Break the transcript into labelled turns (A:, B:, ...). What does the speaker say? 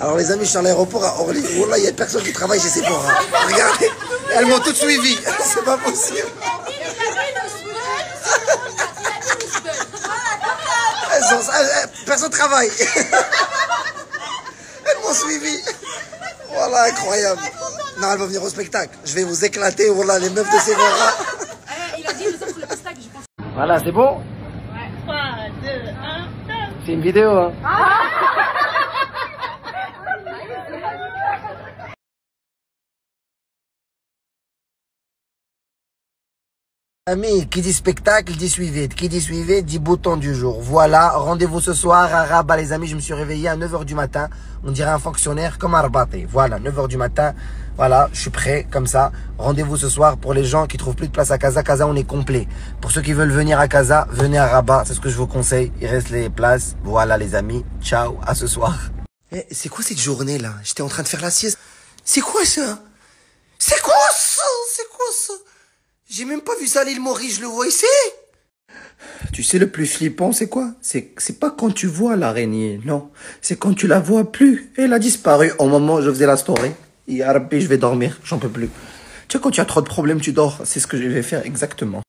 A: Alors les amis, je suis à l'aéroport à Orly. Oh là, il y a personne qui travaille chez Sephora. Regardez, elles m'ont toutes suivi. C'est pas possible. Elles sont, elles- elles- personne travaille. Elles m'ont suivi. Voilà, incroyable. Non, elles vont venir au spectacle. Je vais vous éclater, voilà, les meufs de Sephora.
B: Il a dit, nous offre le pestac, je pense.
A: Voilà, c'est bon?
B: 3, 2, 1,
A: C'est une vidéo, hein Amis, qui dit spectacle dit suivez. Qui dit suivez dit bouton du jour. Voilà, rendez-vous ce soir à Rabat, les amis. Je me suis réveillé à 9h du matin. On dirait un fonctionnaire comme à Rabat. Voilà, 9h du matin. Voilà, je suis prêt, comme ça. Rendez-vous ce soir pour les gens qui trouvent plus de place à Casa. Casa, on est complet. Pour ceux qui veulent venir à Casa, venez à Rabat. C'est ce que je vous conseille. Il reste les places. Voilà, les amis. Ciao, à ce soir. Eh, c'est quoi cette journée là? J'étais en train de faire la sieste. C'est quoi ça? C'est quoi ça? J'ai même pas vu ça à l'île Maurice, je le vois ici. Tu sais, le plus flippant, c'est quoi? C'est pas quand tu vois l'araignée, non. C'est quand tu la vois plus. Elle a disparu au moment où je faisais la story. Rabbi, je vais dormir, j'en peux plus. Tu sais, quand tu as trop de problèmes, tu dors. C'est ce que je vais faire exactement.